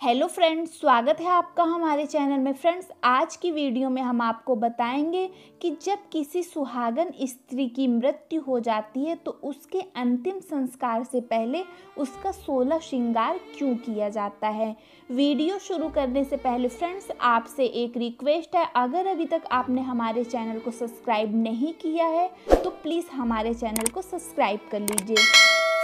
Hello friends, स्वागत है आपका हमारे चैनल में। फ्रेंड्स, आज की वीडियो में हम आपको बताएँगे कि जब किसी सुहागन स्त्री की मृत्यु हो जाती है तो उसके अंतिम संस्कार से पहले उसका सोलह श्रृंगार क्यों किया जाता है? वीडियो शुरू करने से पहले फ्रेंड्स, आपसे एक रिक्वेस्ट है, अगर अभी तक आपने हमारे चैनल को सब्सक्राइब नहीं किया है तो प्लीज़ हमारे चैनल को सब्सक्राइब कर लीजिए।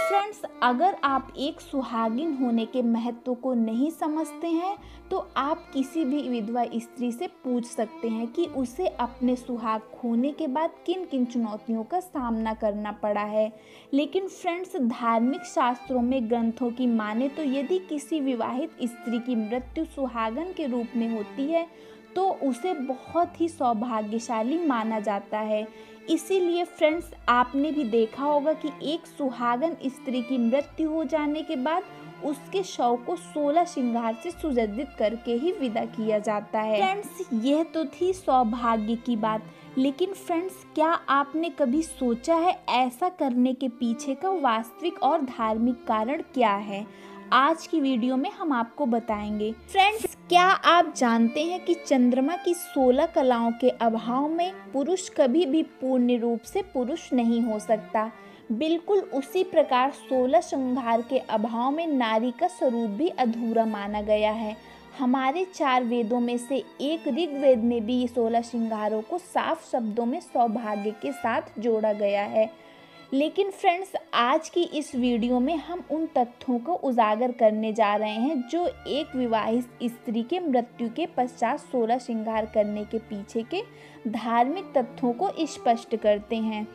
फ्रेंड्स अगर आप एक सुहागिन होने के महत्व को नहीं समझते हैं तो आप किसी भी विधवा स्त्री से पूछ सकते हैं कि उसे अपने सुहाग खोने के बाद किन किन चुनौतियों का सामना करना पड़ा है। लेकिन फ्रेंड्स धार्मिक शास्त्रों में ग्रंथों की माने तो यदि किसी विवाहित स्त्री की मृत्यु सुहागन के रूप में होती है तो उसे बहुत ही सौभाग्यशाली माना जाता है। इसीलिए फ्रेंड्स, आपने भी देखा होगा कि एक सुहागन स्त्री की मृत्यु हो जाने के बाद उसके शव को सोलह श्रृंगार से सुजद्दित करके ही विदा किया जाता है। फ्रेंड्स, यह तो थी सौभाग्य की बात, लेकिन फ्रेंड्स, क्या आपने कभी सोचा है ऐसा करने के पीछे का वास्तविक और धार्मिक कारण क्या है? आज की वीडियो में हम आपको बताएँगे। फ्रेंड्स क्या आप जानते हैं कि चंद्रमा की 16 कलाओं के अभाव में पुरुष कभी भी पूर्ण रूप से पुरुष नहीं हो सकता? बिल्कुल उसी प्रकार सोलह श्रृंगार के अभाव में नारी का स्वरूप भी अधूरा माना गया है। हमारे चार वेदों में से एक ऋग्वेद में भी सोलह श्रृंगारों को साफ़ शब्दों में सौभाग्य के साथ जोड़ा गया है। लेकिन फ्रेंड्स, आज की इस वीडियो में हम उन तथ्यों को उजागर करने जा रहे हैं जो एक विवाहित स्त्री के मृत्यु के पश्चात सोलह श्रृंगार करने के पीछे के धार्मिक तथ्यों को स्पष्ट करते हैं।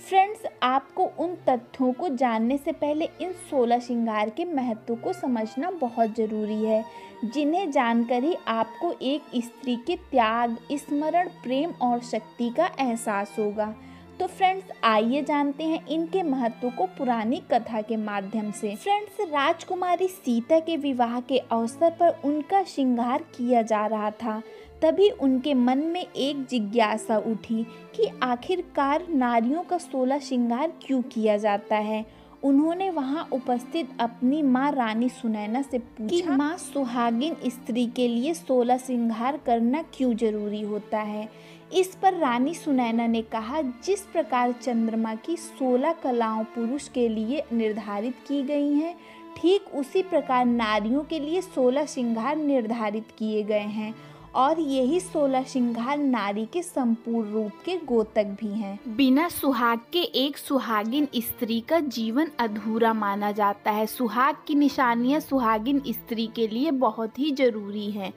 फ्रेंड्स, आपको उन तथ्यों को जानने से पहले इन सोलह श्रृंगार के महत्व को समझना बहुत ज़रूरी है, जिन्हें जानकर ही आपको एक स्त्री के त्याग, स्मरण, प्रेम और शक्ति का एहसास होगा। तो फ्रेंड्स आइए जानते हैं इनके महत्व को पुरानी कथा के माध्यम से। फ्रेंड्स राजकुमारी सीता के विवाह के अवसर पर उनका श्रृंगार किया जा रहा था। तभी उनके मन में एक जिज्ञासा उठी कि आखिरकार नारियों का सोलह श्रृंगार क्यों किया जाता है? उन्होंने वहाँ उपस्थित अपनी माँ रानी सुनैना से पूछा कि माँ सुहागिन स्त्री के लिए सोलह श्रृंगार करना क्यों ज़रूरी होता है? इस पर रानी सुनैना ने कहा, जिस प्रकार चंद्रमा की सोलह कलाओं पुरुष के लिए निर्धारित की गई हैं, ठीक उसी प्रकार नारियों के लिए सोलह श्रृंगार निर्धारित किए गए हैं और यही सोलह श्रृंगार नारी के संपूर्ण रूप के गोतक भी हैं। बिना सुहाग के एक सुहागिन स्त्री का जीवन अधूरा माना जाता है। सुहाग की निशानियाँ सुहागिन स्त्री के लिए बहुत ही ज़रूरी हैं।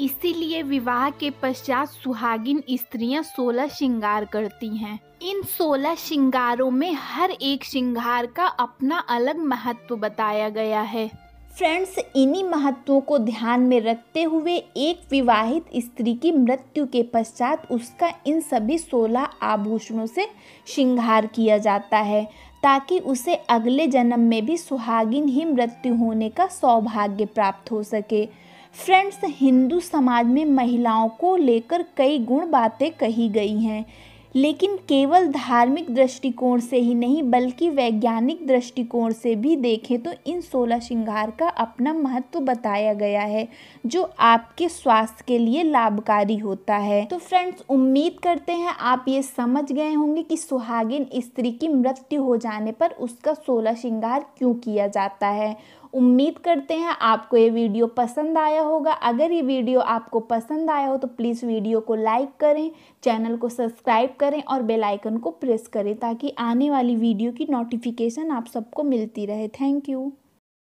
इसीलिए विवाह के पश्चात सुहागिन स्त्रियाँ सोलह श्रृंगार करती हैं। इन सोलह श्रृंगारों में हर एक श्रृंगार का अपना अलग महत्व बताया गया है। फ्रेंड्स, इन्हीं महत्वों को ध्यान में रखते हुए एक विवाहित स्त्री की मृत्यु के पश्चात उसका इन सभी सोलह आभूषणों से श्रृंगार किया जाता है, ताकि उसे अगले जन्म में भी सुहागिन ही मृत्यु होने का सौभाग्य प्राप्त हो सके। फ्रेंड्स हिंदू समाज में महिलाओं को लेकर कई गुण बातें कही गई हैं, लेकिन केवल धार्मिक दृष्टिकोण से ही नहीं, बल्कि वैज्ञानिक दृष्टिकोण से भी देखें तो इन सोलह श्रृंगार का अपना महत्व बताया गया है, जो आपके स्वास्थ्य के लिए लाभकारी होता है। तो फ्रेंड्स उम्मीद करते हैं आप ये समझ गए होंगे कि सुहागिन स्त्री की मृत्यु हो जाने पर उसका सोलह श्रृंगार क्यों किया जाता है। उम्मीद करते हैं आपको ये वीडियो पसंद आया होगा। अगर ये वीडियो आपको पसंद आया हो तो प्लीज़ वीडियो को लाइक करें, चैनल को सब्सक्राइब करें और बेल आइकन को प्रेस करें ताकि आने वाली वीडियो की नोटिफिकेशन आप सबको मिलती रहे। Thank you.